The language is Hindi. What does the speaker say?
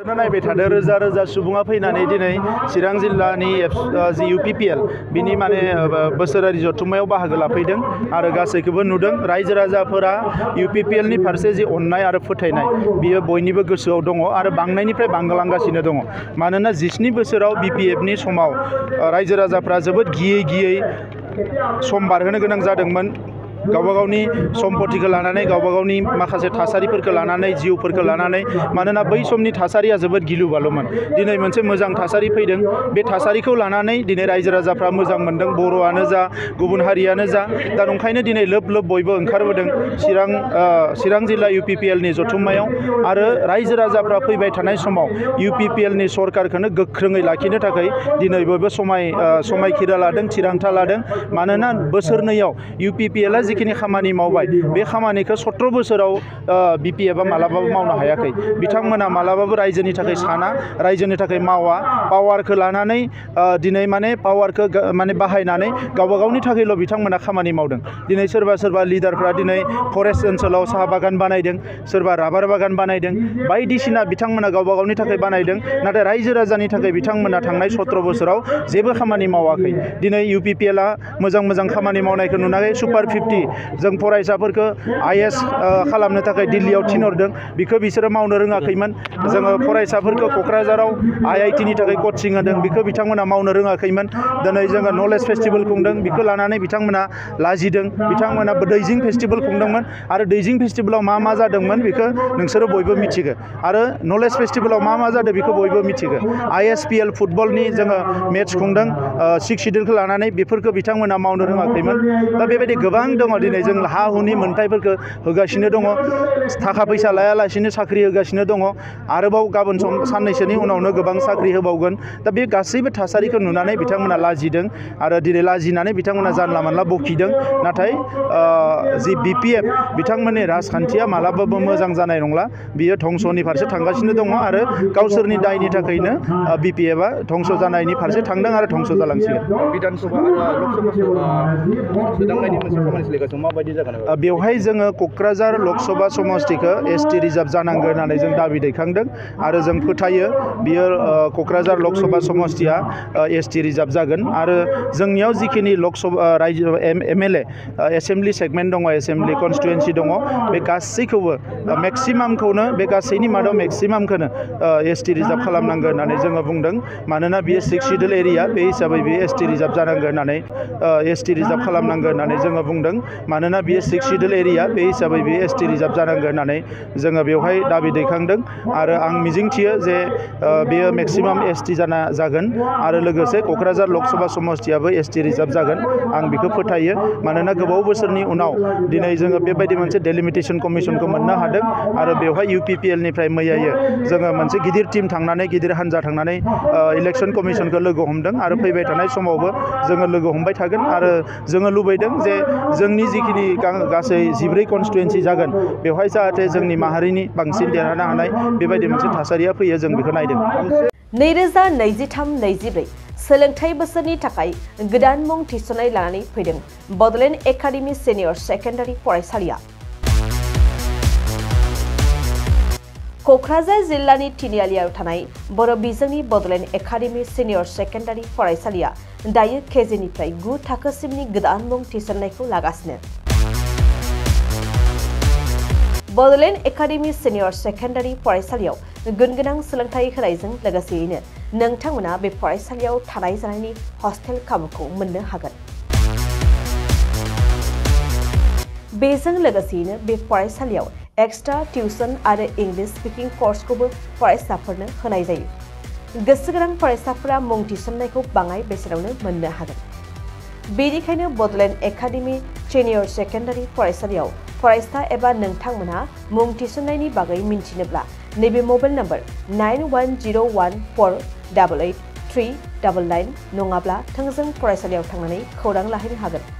नायबाय थादो। रोजा रोजा सुबुङा फैनानै दिनै चिरां जिल्लानि जि इउ पि पि एल बिनि माने बोसोरारि जथुम्मायाव बाहागो लाफैदों आरो गासैखौबो नुदों। रायजो राजाफोरा इउ पि पि एलनि फारसे जि अननाय आरो फोथायनाय, बियो बयनिबो गोसोआव दङ आरो बांनायनिफ्राय बांलांगासिनो दङ। मानोना जिस्नि बोसोराव बि पि एफनि समाव रायजो राजाफ्रा जोबोद गियै गियै सम बारहोनो गोनां जादोंमोन। गावबा गावनि सम्पतिखौ लानानै, गावबा गावनि माखासे थासारिफोरखौ लानानै, जिउफोरखौ लानानै, मानोना बै समनि थासारिया जोबोद गिलु बालुमोन दिनै मोनसे मोजां थासारि फैदों। बे थासारिखौ लानानै दिनै रायजो राजाफ्रा मोजां मोनदों। बर'आनो जा, गुबुन हारियानो जा, दा ओंखायनो दिनै लोब लोब बयबो ओंखारबोदों चिरां चिरां जिल्ला इउ पि पि एलनि जथुम्मायाव आरो रायजो राजाफ्रा फैबाय थानाय समाव इउ पि पि एलनि सरकारखौनो गोख्रोङै लाखिनो थाखाय दिनै बयबो समाय समायखिरा लादों, थिरांथा लादों। मानोना बोसोरनैयाव इउ पि पि एलआ जिखिनि खामानि मावबाय बे खामानिखौ सत्र बोसोराव बि पि एफआ मालाबाबो मावनो हायाखै बिथांमोना मालाबाबो रायजोनि थाखाय साना रायजोनि थाखाय मावा पावारखौ लानानै ओ, दिनै माने पावारखौ गा- माने बाहायनानै गावबा गावनि थाखायल' बिथांमोना खामानि मावदों दिनै सोरबा सोरबा लिडारफ्रा दिनै फरेस्ट ओनसोलाव साहा बागान बानायदों सोरबा राबार बागान बानायदों बायदिसिना बिथांमोना गावबा गावनि थाखाय बानायदों नाथाय रायजो राजानि थाखाय बिथांमोना थांनाय सत्र बोसोराव जेबो खामानि मावाखै दिनै इउ पि पि एलआ मोजां मोजां खामानि मावनायखौ नुनानै सुपार फिफ्टि जों फरायसाफोरखौ आइ एस खालामनो थाखाय दिल्लीयाव थिनहरदों। बेखौ बिसोरो मावनो रोङाखैमोन। जोङो फरायसाफोरखौ क'क्राझाराव आइ आइ टिनि थाखाय कचिं होदों। बेखौ बिथांमोना मावनो रोङाखैमोन। दिनै जोङो नलेज फेस्टिभेल खुंदों। बेखौ लानानै बिथांमोना लाजिदों। बिथांमोना दैजिं फेस्टिभेल खुंदोंमोन। आरो दैजिं फेस्टिभेलाव मा मा जादोंमोन बेखौ नोंसोरो बयबो मिथिगो। आरो नलेज फेस्टिभेलाव मा मा जादों बेखौ बयबो मिथिगो। आइ एस पि एल फुटबलनि जोङो मेट्च खुंदों। सिक्स सिडुलखौ लानानै बेफोरखौ बिथांमोना मावनो रोङाखैमोन। दा बेबायदि गोबां दङ दिनै जों हा हुनि मोन्थायफोरखौ होगासिनो दङ। थाखा फैसा लायालासिनो साख्रि होगासिनो दङ। आरोबाव गाबोन सम साननैसोनि उनावनो गोबां साख्रि होबावगोन। दा बे गासैबो थासारिखौ नुनानै बिथांमोना लाजिदों आरो दिनै लाजिनानै बिथांमोना जानला मानला बखिदों। नाथाय जि बि पि एफ़, बिथांमोननि राजखान्थिया मालाबाबो मोजां जानाय नंला। बियो धंस'नि फारसे थांगासिनो दङ आरो गावसोरनि दायनि थाखायनो बि पि जानायनि फारसे थांदों आरो धंस' जालांसिगोन। बिधान सभा सोलिगासिनो माबायदि जागोन बेवहाय जोङो क'क्राझार लकसभा समस्तिखौ एस टि रिजार्भ जानांगोन होननानै जों दाबि दैखांदों आरो जों फोथायो बियो क'क्राझार लकसभा समस्तिया एस टि रिजार्भ जागोन आरो जोंनियाव जिखिनि लकसभा रायजो, M L A assembly segment दङ, एसेम्ब्लि कनस्टिटुवेन्सि दङ, बे गासैखौबो मेक्सिमामखौनो, बे गासैनि मादाव मेक्सिमामखौनो एस टि रिजार्भ खालामनांगोन होननानै जोङो बुंदों। मानोना बियो सिक्स सिडुल एरिया, बे हिसाबै बियो एस टि रिजार्भ जानांगोन होननानै एस टि रिजार्भ खालामनांगोन होननानै जोङो बुंदों। मानोना बियो सिक्स सिडुल एरिया, बे हिसाबै बियो एस टि रिजार्भ जानांगोन होननानै जोङो बेवहाय दाबि आं मिजिंथियो जे बेयो मेक्सिमाम एस टि जाना जागोन। आरो लोगोसे क'क्राझार लकसभा समस्तियाबो एस टि रिजार्भ जागोन, आं बेखौ फोथायो। मानोना गोबाव बोसोरनि उनाव दिनै जोङो बेबायदि मोनसे डेलिमिटेसन कमिसनखौ मोननो हादों आरो बेवहाय इउ पि पि एलनिफ्राय मैयायो। जोङो मोनसे गिदिर टिम थांनानै, गिदिर हान्जा थांनानै इलेक्सन कमिसनखौ लोगो हमदों आरो फैबाय थानाय समावबो जोङो लोगो हमबाय थागोन। आरो जोङो लुबैदों जे जोंनि जिखिनि गा- गासै जिब्रै कनस्टिटुवेन्सि जागोन, बेवहाय जाहाथे जोंनि माहारिनि बांसिन देरहानो हानाय बेबायदि मोनसे थासारिया फैयो, जों बेखौ नायदों। नैरोजा नैजिथाम नैजिब्रै सोलोंथाइ बोसोरनि थाखाय गोदान मुं थिसननाय फैदों बड'लेण्ड एकाडेमि सेनियर सेकेन्डारि फरायसालिया। क'क्राझार जिल्लानि तिनिआलियाव थानाय बर' बिजोंनि बड'लेण्ड एकाडेमि सिनियर सेकेन्डारि फरायसालिया दायो केजिनिफ्राय गु थाखोसिमनि गोदान मुं थिसननायखौ लागासिनो बड'लेण्ड एकाडेमि सिनियर सेकेन्डारि फरायसालियाव गुन गोनां सोलोंथाइ होनायजों बे हस्टेल खाबुखौ मोननो बेजों बे एक्सट्रा टिउसन आरो इंलिश स्पिकिं कर्सखौबो फरायसाफोरनो होनाय जायो गोसो गोनां फरायसाफोरा मुं थिसननायखौ बाङाय बेसेनावनो मोननो हागोन बेनिखायनो बड'लेण्ड एकाडेमि सिनियर सेकेन्डारि फरायसालियाव फरायसा एबा नोंथांमोनहा मुं थिसननायनि बागै मिन्थिनोब्ला नैबे mobile number nine one zero' one four double eight three double nine नङाब्ला थोंजों फरायसालियाव थांनानै खौरां लाहैनो हागोन